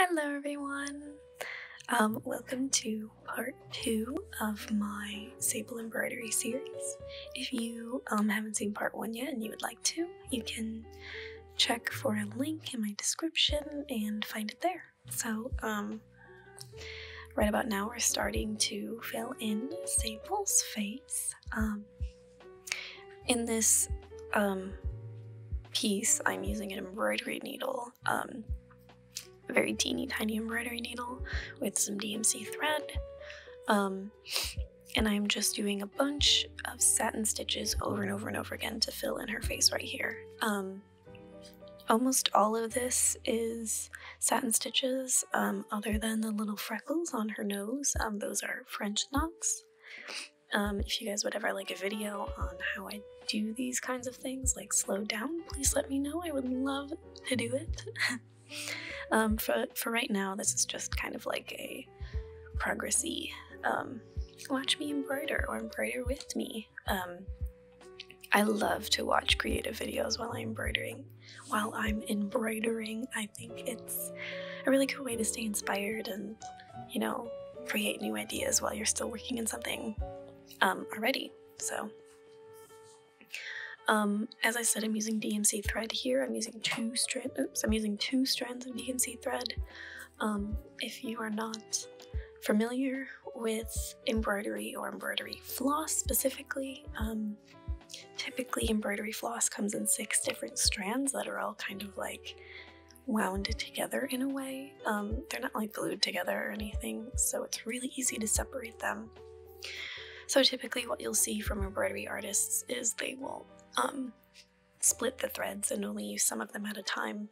Hello, everyone. Um, welcome to part two of my Sable embroidery series. If you um, haven't seen part one yet and you would like to, you can check for a link in my description and find it there. So, um, right about now, we're starting to fill in Sable's face. Um, in this um, piece, I'm using an embroidery needle. Um, a very teeny tiny embroidery needle with some DMC thread. Um, and I'm just doing a bunch of satin stitches over and over and over again to fill in her face right here. Um, almost all of this is satin stitches, um, other than the little freckles on her nose. Um, those are French knots. Um, if you guys would ever like a video on how I do these kinds of things, like slow down, please let me know. I would love to do it. um, for for right now, this is just kind of like a progressy. Um, watch me embroider or embroider with me. Um, I love to watch creative videos while I'm embroidering. While I'm embroidering, I think it's a really good way to stay inspired and, you know, create new ideas while you're still working in something um, already. So um, as I said, I'm using DMC thread here. I'm using two strand. Oops, I'm using two strands of DMC thread. Um, if you are not familiar with embroidery or embroidery floss specifically, um, typically embroidery floss comes in six different strands that are all kind of like wound together in a way. Um, they're not like glued together or anything, so it's really easy to separate them. So typically what you'll see from embroidery artists is they will um, split the threads and only use some of them at a time.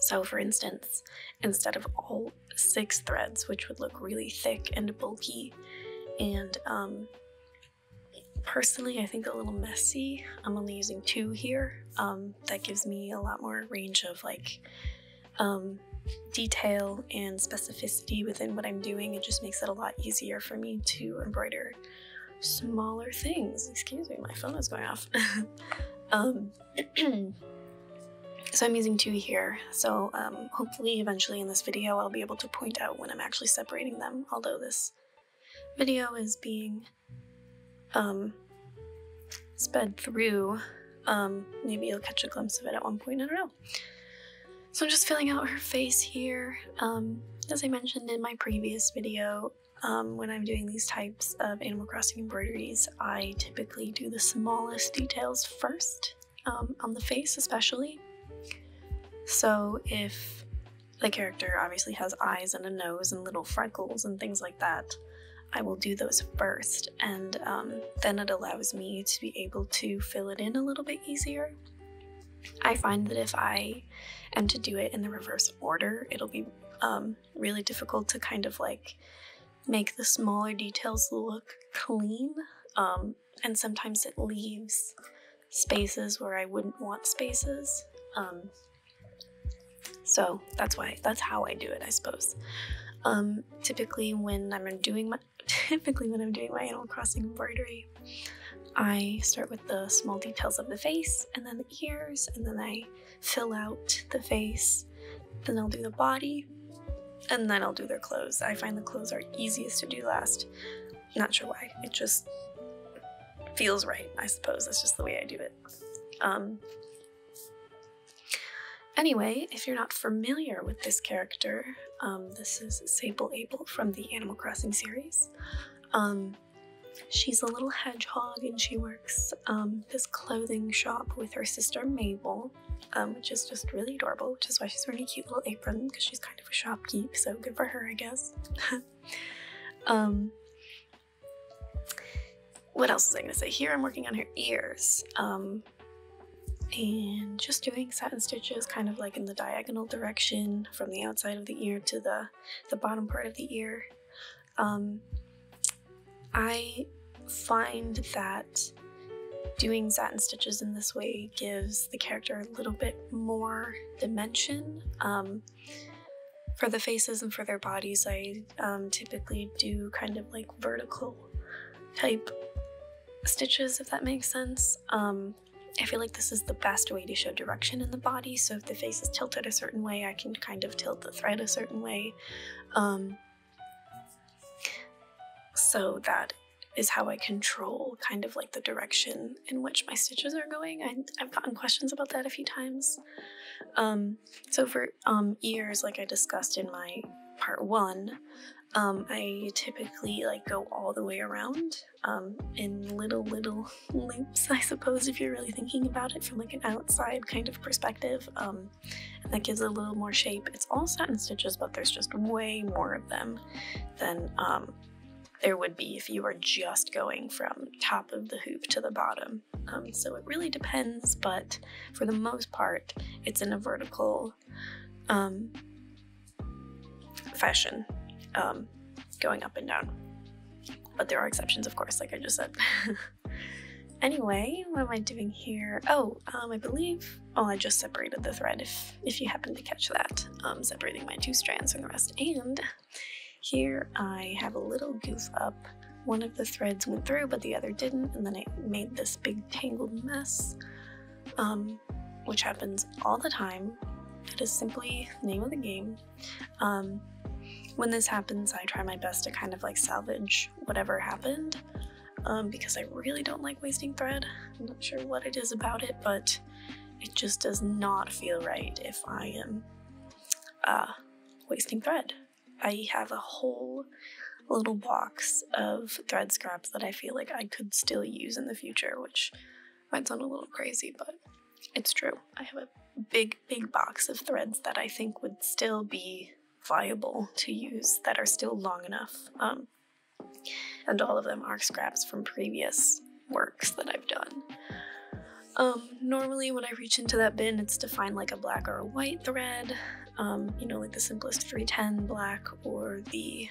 So, for instance, instead of all six threads, which would look really thick and bulky, and um, personally, I think a little messy, I'm only using two here. Um, that gives me a lot more range of like um, detail and specificity within what I'm doing. It just makes it a lot easier for me to embroider smaller things. Excuse me, my phone is going off. um, so I'm using two here. So um, hopefully eventually in this video I'll be able to point out when I'm actually separating them. Although this video is being um, sped through, um, maybe you'll catch a glimpse of it at one point. I don't know. So I'm just filling out her face here. Um, as I mentioned in my previous video, um, when I'm doing these types of Animal Crossing embroideries, I typically do the smallest details first, um, on the face especially. So if the character obviously has eyes and a nose and little freckles and things like that, I will do those first, and um, then it allows me to be able to fill it in a little bit easier. I find that if I am to do it in the reverse order, it'll be um, really difficult to kind of like make the smaller details look clean. Um, and sometimes it leaves spaces where I wouldn't want spaces. Um, so that's why, that's how I do it, I suppose. Um, typically when I'm doing my, typically when I'm doing my Animal Crossing embroidery, I start with the small details of the face and then the ears, and then I fill out the face, then I'll do the body, and then I'll do their clothes. I find the clothes are easiest to do last. Not sure why. It just feels right, I suppose. That's just the way I do it. Um, anyway, if you're not familiar with this character, um, this is Sable Able from the Animal Crossing series. Um, she's a little hedgehog and she works um, this clothing shop with her sister Mabel um, which is just really adorable, which is why she's wearing a cute little apron because she's kind of a shopkeep, so good for her, I guess. um, what else was I gonna say? Here I'm working on her ears. Um, and just doing satin stitches kind of like in the diagonal direction from the outside of the ear to the, the bottom part of the ear. Um, I find that doing satin stitches in this way gives the character a little bit more dimension. Um, for the faces and for their bodies, I um, typically do kind of like vertical type stitches, if that makes sense. Um, I feel like this is the best way to show direction in the body. So if the face is tilted a certain way, I can kind of tilt the thread a certain way. Um, so that is how I control kind of like the direction in which my stitches are going. I, have gotten questions about that a few times. Um, so for um, ears, like I discussed in my part one, um, I typically like go all the way around um, in little little loops, I suppose, if you're really thinking about it from like an outside kind of perspective. Um, and that gives it a little more shape. It's all satin stitches, but there's just way more of them than um, there would be if you were just going from top of the hoop to the bottom. Um, so it really depends, but for the most part, it's in a vertical um, fashion um, going up and down. But there are exceptions, of course, like I just said. anyway, what am I doing here? Oh, um, I believe, oh, I just separated the thread if, if you happen to catch that. Um, separating my two strands from the rest. And here I have a little goof up. One of the threads went through, but the other didn't, and then it made this big tangled mess, um, which happens all the time. It is simply name of the game. Um, when this happens, I try my best to kind of like salvage whatever happened um, because I really don't like wasting thread. I'm not sure what it is about it, but it just does not feel right if I am uh, wasting thread. I have a whole little box of thread scraps that I feel like I could still use in the future, which might sound a little crazy, but it's true. I have a big, big box of threads that I think would still be viable to use that are still long enough. Um, and all of them are scraps from previous works that I've done. Um, normally when I reach into that bin, it's to find like a black or a white thread, um, you know, like the simplest 310 black or the,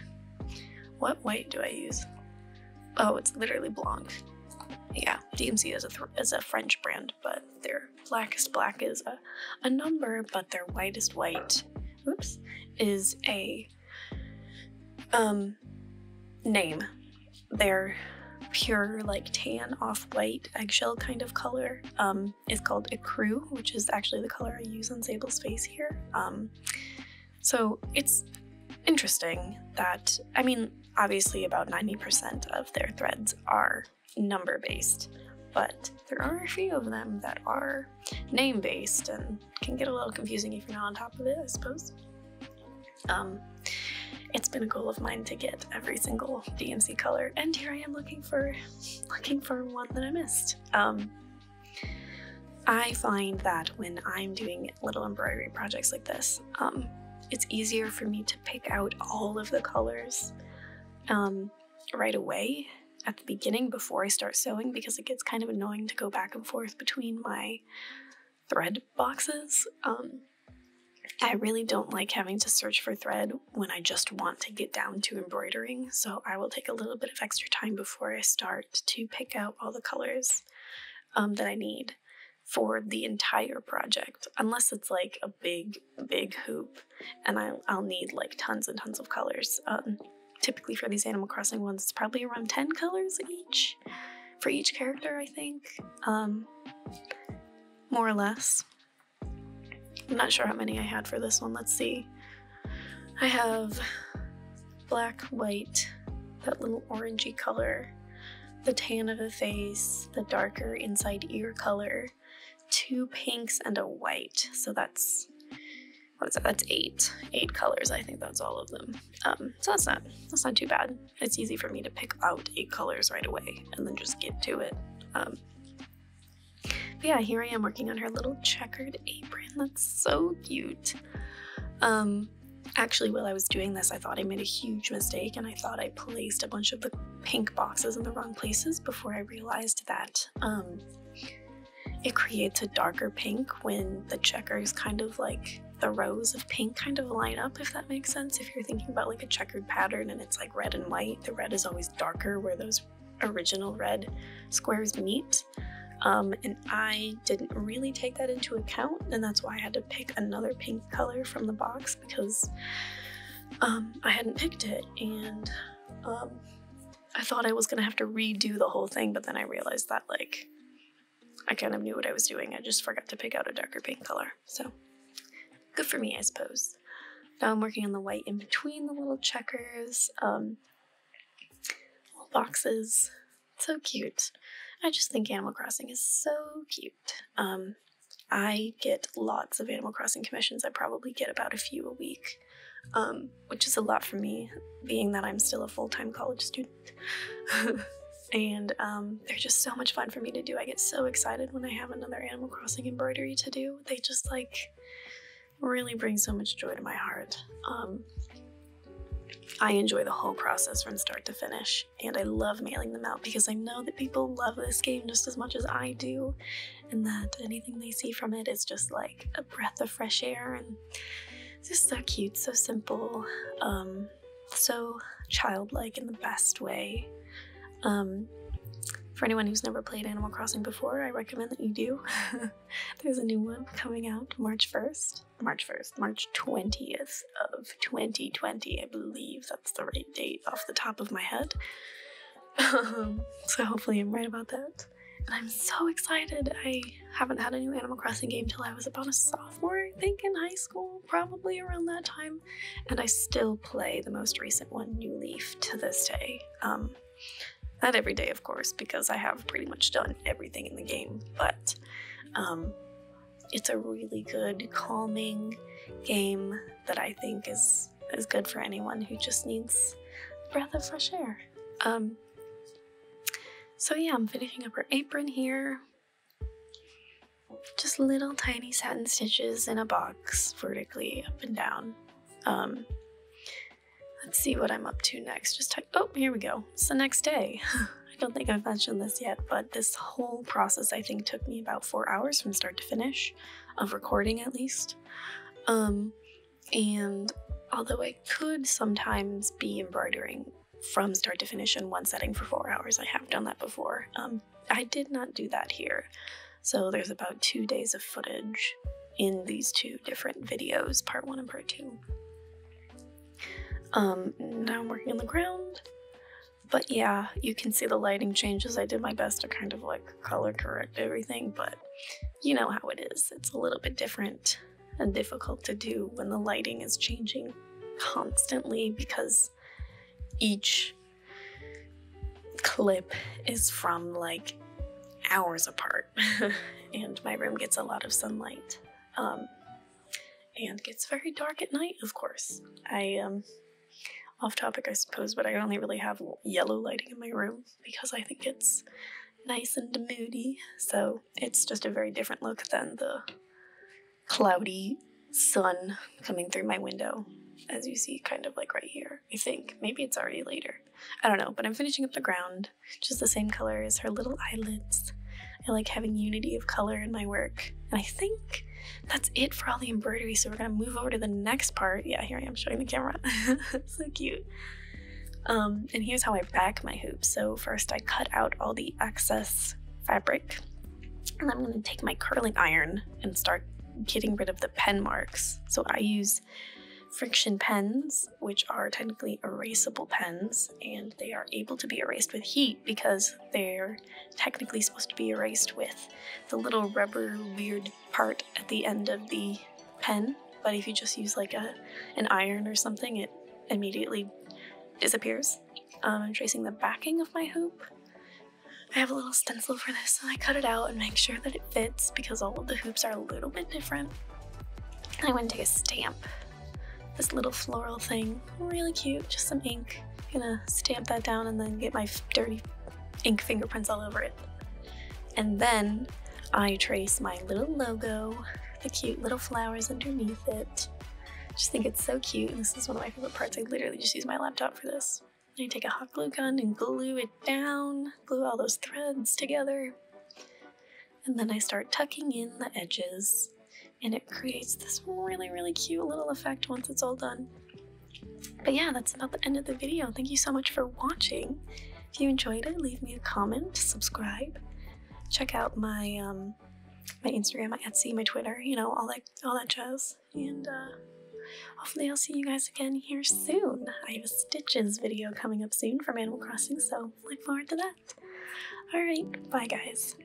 what white do I use? Oh, it's literally Blanc. Yeah, DMC is a, is a French brand, but their blackest black is a, a number, but their whitest white, oops, is a um, name. Their pure, like tan, off-white, eggshell kind of color um, is called Ecru, which is actually the color I use on Sable's face here. Um, so it's interesting that, I mean, obviously about 90% of their threads are number-based, but there are a few of them that are name-based and can get a little confusing if you're not on top of it, I suppose. Um, it's been a goal of mine to get every single DMC color, and here I am looking for looking for one that I missed. Um, I find that when I'm doing little embroidery projects like this, um, it's easier for me to pick out all of the colors um, right away at the beginning before I start sewing because it gets kind of annoying to go back and forth between my thread boxes. Um, I really don't like having to search for thread when I just want to get down to embroidering, so I will take a little bit of extra time before I start to pick out all the colors um, that I need for the entire project, unless it's like a big, big hoop and I'll, I'll need like tons and tons of colors. Um, typically for these Animal Crossing ones, it's probably around 10 colors each for each character, I think, um, more or less. I'm not sure how many I had for this one. Let's see. I have black, white, that little orangey color, the tan of the face, the darker inside ear color, two pinks, and a white. So that's what is that? That's eight. Eight colors. I think that's all of them. Um, so that's not that's not too bad. It's easy for me to pick out eight colors right away and then just get to it. Um, yeah, here I am working on her little checkered apron. That's so cute. Um, actually, while I was doing this, I thought I made a huge mistake and I thought I placed a bunch of the pink boxes in the wrong places before I realized that um, it creates a darker pink when the checkers kind of like the rows of pink kind of line up, if that makes sense. If you're thinking about like a checkered pattern and it's like red and white, the red is always darker where those original red squares meet. Um, and I didn't really take that into account, and that's why I had to pick another pink color from the box because um, I hadn't picked it, and um, I thought I was gonna have to redo the whole thing, but then I realized that like I kind of knew what I was doing. I just forgot to pick out a darker pink color. So good for me, I suppose. Now I'm working on the white in between the little checkers, um, little boxes. So cute. I just think Animal Crossing is so cute. Um, I get lots of Animal Crossing commissions. I probably get about a few a week, um, which is a lot for me, being that I'm still a full time college student. and um, they're just so much fun for me to do. I get so excited when I have another Animal Crossing embroidery to do. They just like really bring so much joy to my heart. Um, I enjoy the whole process from start to finish, and I love mailing them out because I know that people love this game just as much as I do, and that anything they see from it is just like a breath of fresh air and it's just so cute, so simple, um, so childlike in the best way. Um, for anyone who's never played Animal Crossing before, I recommend that you do. There's a new one coming out March 1st. March 1st, March 20th of 2020, I believe that's the right date off the top of my head. so hopefully I'm right about that. And I'm so excited. I haven't had a new Animal Crossing game till I was about a sophomore, I think, in high school, probably around that time. And I still play the most recent one, New Leaf, to this day. Um, not every day, of course, because I have pretty much done everything in the game, but um, it's a really good, calming game that I think is, is good for anyone who just needs a breath of fresh air. Um, so yeah, I'm finishing up her apron here. Just little tiny satin stitches in a box vertically up and down. Um, Let's see what I'm up to next. Just type, oh, here we go. It's the next day. I don't think I've mentioned this yet, but this whole process I think took me about four hours from start to finish, of recording at least. Um, and although I could sometimes be embroidering from start to finish in one setting for four hours, I have done that before. Um, I did not do that here. So there's about two days of footage in these two different videos, part one and part two. Um, now I'm working on the ground. But yeah, you can see the lighting changes. I did my best to kind of like color correct everything, but you know how it is. It's a little bit different and difficult to do when the lighting is changing constantly because each clip is from like hours apart and my room gets a lot of sunlight um, and gets very dark at night of course i um off topic, I suppose, but I only really have yellow lighting in my room because I think it's nice and moody. So it's just a very different look than the cloudy sun coming through my window, as you see, kind of like right here. I think maybe it's already later. I don't know, but I'm finishing up the ground, just the same color as her little eyelids. I like having unity of color in my work, and I think that's it for all the embroidery. So we're gonna move over to the next part. Yeah, here I am showing the camera. so cute. Um, and here's how I back my hoops. So first I cut out all the excess fabric and I'm gonna take my curling iron and start getting rid of the pen marks. So I use friction pens, which are technically erasable pens, and they are able to be erased with heat because they're technically supposed to be erased with the little rubber weird part at the end of the pen. But if you just use like a an iron or something, it immediately disappears. Um, I'm tracing the backing of my hoop. I have a little stencil for this, and I cut it out and make sure that it fits because all of the hoops are a little bit different. I went and take a stamp this little floral thing. Really cute, just some ink. gonna stamp that down and then get my dirty ink fingerprints all over it. And then I trace my little logo, the cute little flowers underneath it. Just think it's so cute, and this is one of my favorite parts. I literally just use my laptop for this. I take a hot glue gun and glue it down, glue all those threads together. And then I start tucking in the edges and it creates this really, really cute little effect once it's all done. But yeah, that's about the end of the video. Thank you so much for watching. If you enjoyed it, leave me a comment, subscribe, check out my um, my Instagram, my Etsy, my Twitter, you know, all that all that jazz. And uh, hopefully I'll see you guys again here soon. I have a Stitches video coming up soon from Animal Crossing, so look forward to that. Alright, bye guys.